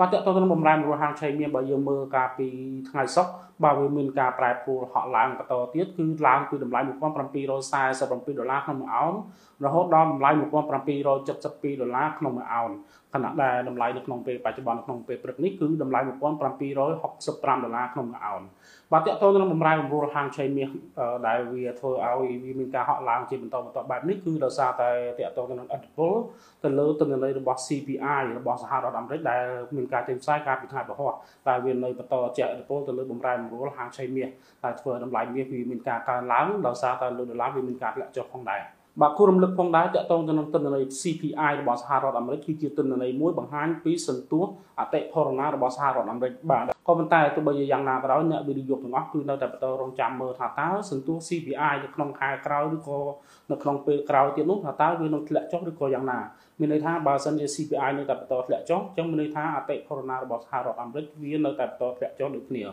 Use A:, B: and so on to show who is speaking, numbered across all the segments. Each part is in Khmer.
A: បាទតើតើក្នុងបំរែបំរួលហាងឆៃមានបើយើងមើលការពីថ្ងៃសុក្របាទវាមានការប្រែប្រួលហក់ឡើងបន្តទៀតគឺឡើងពីតម្លៃ1747ដុល្លារក្នុងមួយអោនរហូតដល់តម្លៃ1772ដុល្លារក្នុងមួយអោនខណៈដែលតម្លៃនៅក្នុងពេលបច្ចុប្បន្នក្នុងពេលព្រឹកនេះគឺតម្លៃ1765ដុល្លារក្នុងមួយអោនបាទតើតើក្នុងបំរែបំរួលហាងឆៃមាសដែលវាធ្វើឲ្យវាមានការហក់ឡើងជាបន្តបន្ទាប់បែបនេះគឺដោយសារតែតើតើក្នុងឥទ្ធិពលទៅលើទិន្នន័យរបស់ CPI របស់សហរដ្ឋអាមេរិកដែលមានការចេញផ្សាយកាលពីថ្ងៃពហុតែវានៅបន្តជះឥទ្ធិពលទៅលើបំរែបំរួលហាងឆៃមាសតែធ្វើតម្លៃមាសវាមានការកើនឡើងដោយសារតែលើដុល្លារវាមានការធ្លាក់ចុះផងដែរបាទគូរំលឹកផងដែរតកតងទៅនឹងទិន្នន័យ CPI របស់សហរដ្ឋអាមេរិកគឺជាទិន្នន័យមួយបង្ហាញពីសន្ទុះអតិផរណារបស់សហរដ្ឋអាមេរិកបាទក៏ប៉ុន្តែទោះបីជាយ៉ាងណាក៏ដោយអ្នកវិនិយោគទាំងអស់គឺនៅតែបន្តរងចាំមើលថាតើសន្ទុះ CPI នៅក្នុងខែក្រោយឬក៏នៅក្នុងពេលក្រោយទៀតនោះថាតើវានឹងធ្លាក់ចុះឬក៏យ៉ាងណា មានន័យថាបើសិនជា CPI នៅតែបន្តធ្លាក់ចុះអញ្ចឹងមានន័យថាអតិផរណារបស់សហរដ្ឋអាមេរិកវានៅតែបន្តធ្លាក់ចុះដូចគ្នា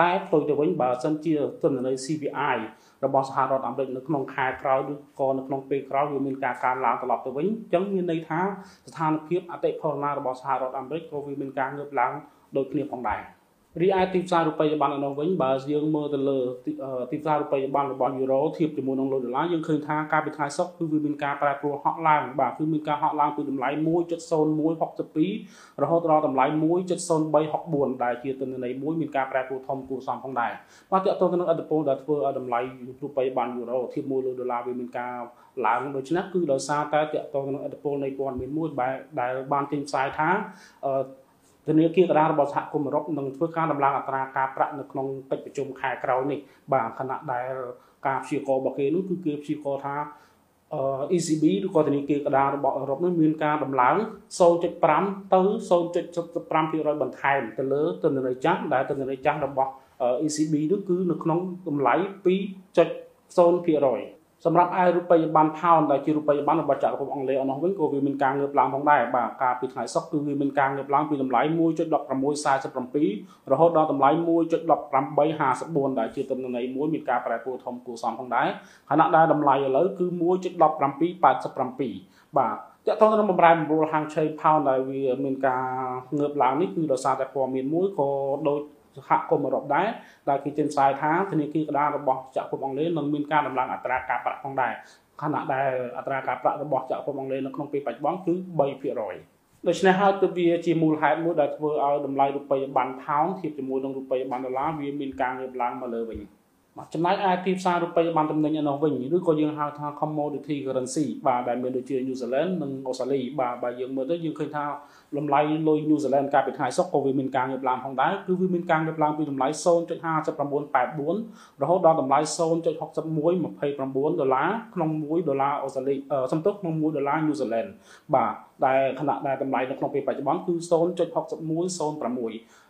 A: តែផ្ទុយទៅវិញបើសិនជាទិន្នន័យ CPI របស់សហរដ្ឋអាមេរិកនៅក្នុងខែក្រោយឬក៏នៅក្នុងពេលក្រោយវាមានការកើនឡើងត្រឡប់ទៅវិញអញ្ចឹងមានន័យថាស្ថានភាពអតិផរណារបស់សហរដ្ឋអាមេរិកក៏វាមានការងើបឡើងដូចគ្នាផងដែរ។ រីឯទីផ្សាររូបិយប័ណ្ណនៅវិញបើយើងមើលទៅលើទីផ្សាររូបិយប័ណ្ណរបស់យូរ៉ូធៀបជាមួយនឹងលុយដុល្លារយើងឃើញថាការពីថ្ងៃសុក្រគឺវាមានការប្រែប្រួលហក់ឡើងបាទគឺមានការហក់ឡើងពីតម្លៃ1.0162រហូតដល់តម្លៃ1.0364ដែលជាទិន្នន័យមួយមានការប្រែប្រួលធំគួរសមផងដែរបាទតើតើទៅនឹងអត្តពលដែលធ្វើឲ្យតម្លៃរូបិយប័ណ្ណយូរ៉ូធៀបមួយលុយដុល្លារវាមានការឡើងដូច្នេះគឺដោយសារតែតើតើទៅនឹងអត្តពលនៃព័ត៌មានមួយដែលបានចេញផ្សាយថា ធនាគារកណ្ដាលរបស់សហគមន៍អឺរ៉ុបនឹងធ្វើការដំឡើងអត្រាការប្រាក់នៅក្នុងកិច្ចប្រជុំខែក្រោយនេះបាទខណៈដែលការព្យាករណ៍របស់គេនោះគឺគេព្យាករណ៍ថា ECB ឬក៏ធនាគារកណ្ដាលរបស់អឺរ៉ុបនោះមានការដំឡើង0.5ទៅ0.75%បន្ថែមទៅលើទិន្នន័យចាស់ដែលទិន្នន័យចាស់របស់ ECB នោះគឺនៅក្នុងតម្លៃ2.0% សម្រាប់ឯរូបិយប័ណ្ណផោនដែលជារូបិយប័ណ្ណរបស់ចក្រភពអង់គ្លេសអស់នោះវិញក៏វាមានការងើបឡើងផងដែរបាទកាលពីថ្ងៃសុក្រគឺវាមានការងើបឡើងពីតម្លៃ1.1647រហូតដល់តម្លៃ1.1854ដែលជាទិន្នន័យមួយមានការប្រែប្រួលធំគួរសមផងដែរខណៈដែលតម្លៃឥឡូវគឺ1.1787បាទតើតើនឹងបំរែបំរួលហាងឆេងផោនដែលវាមានការងើបឡើងនេះគឺដោយសារតែព័ត៌មានមួយក៏ដូច សហគមន៍អឺរ៉ុបដែរដែលគេចេញផ្សាយថាធនាគារកណ្ដាលរបស់ចក្រភពអង់គ្លេសនឹងមានការដំឡើងអត្រាការប្រាក់ផងដែរខណៈដែលអត្រាការប្រាក់របស់ចក្រភពអង់គ្លេសនៅក្នុងពេលបច្ចុប្បន្នគឺ3%ដូច្នេះហើយទើបវាជាមូលហេតុមួយដែលធ្វើឲ្យតម្លៃរូបិយប័ណ្ណផោនធៀបជាមួយនឹងរូបិយប័ណ្ណដុល្លារវាមានការងើបឡើងមកលើវិញ ចំណែកឯទីផ្សាររូបិយប័ណ្ណទំនិញឯនោះវិញឬក៏យើងហៅថា commodity currency បាទដែលមានដូចជា New Zealand និងអូស្ត្រាលីបាទបើយើងមើលទៅយើងឃើញថាតម្លៃលុយ New Zealand កាលពីថ្ងៃសុក្រក៏វាមានការងើបឡើងផងដែរគឺវាមានការងើបឡើងពីតម្លៃ0.5984រហូតដល់តម្លៃ0.6129ដុល្លារក្នុង1ដុល្លារអូស្ត្រាលីសំទុះក្នុង1ដុល្លារ New Zealand បាទដែលខណៈដែលតម្លៃនៅក្នុងពេលបច្ចុប្បន្នគឺ0.6106